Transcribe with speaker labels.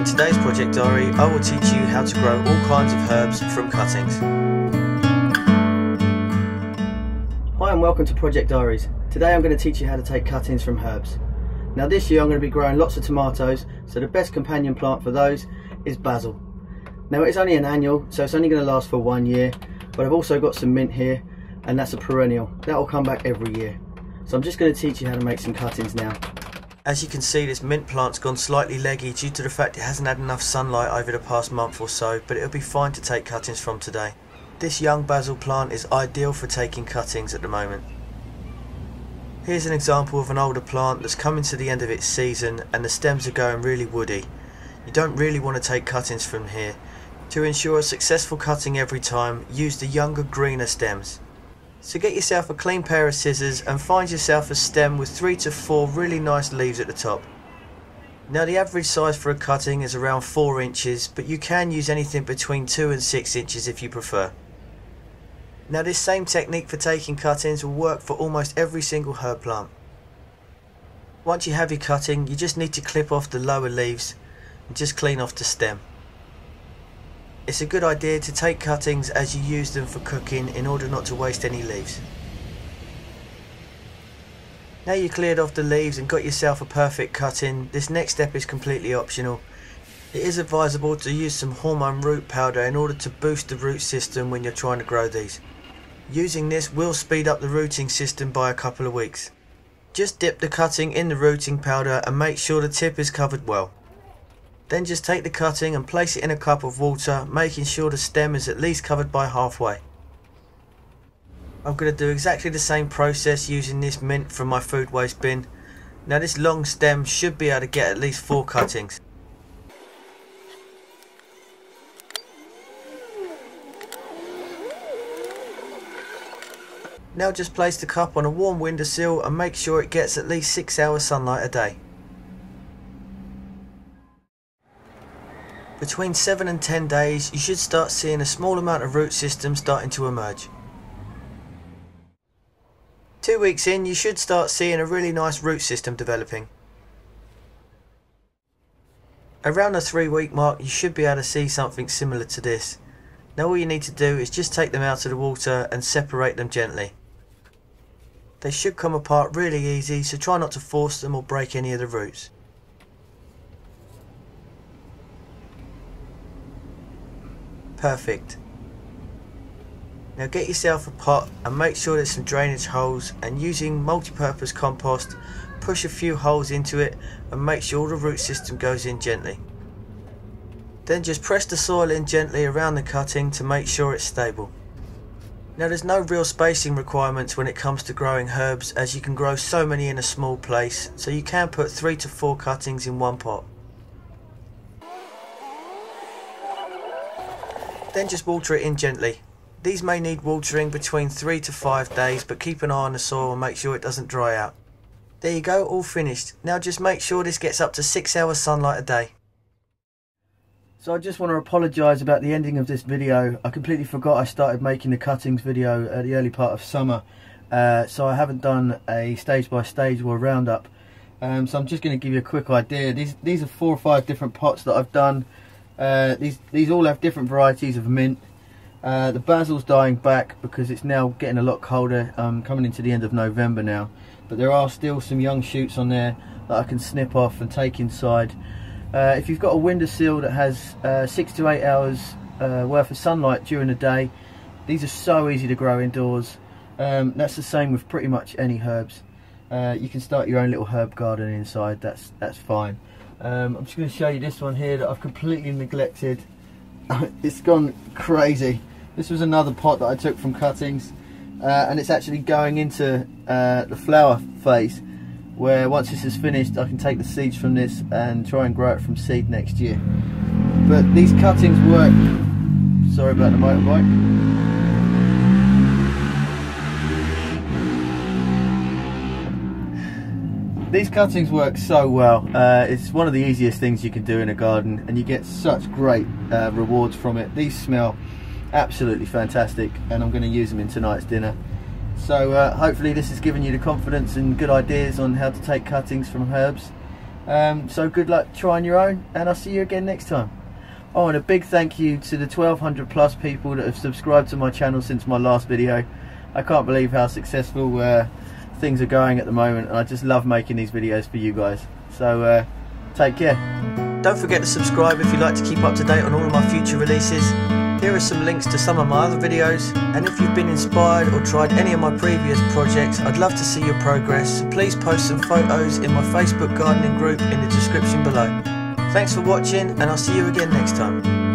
Speaker 1: In today's project diary, I will teach you how to grow all kinds of herbs from cuttings.
Speaker 2: Hi and welcome to Project Diaries. Today I'm going to teach you how to take cuttings from herbs. Now this year I'm going to be growing lots of tomatoes, so the best companion plant for those is basil. Now it's only an annual, so it's only going to last for one year, but I've also got some mint here, and that's a perennial. That will come back every year. So I'm just going to teach you how to make some cuttings now.
Speaker 1: As you can see this mint plant's gone slightly leggy due to the fact it hasn't had enough sunlight over the past month or so, but it'll be fine to take cuttings from today. This young basil plant is ideal for taking cuttings at the moment. Here's an example of an older plant that's coming to the end of its season and the stems are going really woody. You don't really want to take cuttings from here. To ensure a successful cutting every time, use the younger greener stems. So get yourself a clean pair of scissors and find yourself a stem with 3 to 4 really nice leaves at the top. Now the average size for a cutting is around 4 inches but you can use anything between 2 and 6 inches if you prefer. Now this same technique for taking cuttings will work for almost every single herb plant. Once you have your cutting you just need to clip off the lower leaves and just clean off the stem. It's a good idea to take cuttings as you use them for cooking in order not to waste any leaves. Now you've cleared off the leaves and got yourself a perfect cutting, this next step is completely optional. It is advisable to use some hormone root powder in order to boost the root system when you're trying to grow these. Using this will speed up the rooting system by a couple of weeks. Just dip the cutting in the rooting powder and make sure the tip is covered well. Then just take the cutting and place it in a cup of water, making sure the stem is at least covered by halfway. I'm going to do exactly the same process using this mint from my food waste bin. Now this long stem should be able to get at least 4 cuttings. Now just place the cup on a warm windowsill and make sure it gets at least 6 hours sunlight a day. Between 7 and 10 days, you should start seeing a small amount of root system starting to emerge. Two weeks in, you should start seeing a really nice root system developing. Around the three week mark, you should be able to see something similar to this. Now all you need to do is just take them out of the water and separate them gently. They should come apart really easy, so try not to force them or break any of the roots. Perfect. Now get yourself a pot and make sure there's some drainage holes and using multi-purpose compost push a few holes into it and make sure the root system goes in gently. Then just press the soil in gently around the cutting to make sure it's stable. Now there's no real spacing requirements when it comes to growing herbs as you can grow so many in a small place so you can put 3 to 4 cuttings in one pot. Then just water it in gently. These may need watering between 3 to 5 days but keep an eye on the soil and make sure it doesn't dry out. There you go, all finished. Now just make sure this gets up to 6 hours sunlight a day.
Speaker 2: So I just want to apologise about the ending of this video. I completely forgot I started making the cuttings video at the early part of summer. Uh, so I haven't done a stage by stage or roundup. Um, so I'm just going to give you a quick idea. These, these are four or five different pots that I've done. Uh, these these all have different varieties of mint. Uh, the basil's dying back because it's now getting a lot colder, um, coming into the end of November now. But there are still some young shoots on there that I can snip off and take inside. Uh, if you've got a windowsill that has uh, six to eight hours uh, worth of sunlight during the day, these are so easy to grow indoors. Um, that's the same with pretty much any herbs. Uh, you can start your own little herb garden inside. That's that's fine. Um, I'm just going to show you this one here that I've completely neglected. it's gone crazy. This was another pot that I took from cuttings uh, and it's actually going into uh, the flower phase where once this is finished I can take the seeds from this and try and grow it from seed next year. But these cuttings work, sorry about the motorbike, These cuttings work so well. Uh, it's one of the easiest things you can do in a garden and you get such great uh, rewards from it. These smell absolutely fantastic and I'm going to use them in tonight's dinner. So uh, hopefully this has given you the confidence and good ideas on how to take cuttings from herbs. Um, so good luck trying your own, and I'll see you again next time. Oh, and a big thank you to the 1200 plus people that have subscribed to my channel since my last video. I can't believe how successful uh, things are going at the moment, and I just love making these videos for you guys. So, uh, take care.
Speaker 1: Don't forget to subscribe if you'd like to keep up to date on all of my future releases. Here are some links to some of my other videos, and if you've been inspired or tried any of my previous projects, I'd love to see your progress. Please post some photos in my Facebook gardening group in the description below. Thanks for watching, and I'll see you again next time.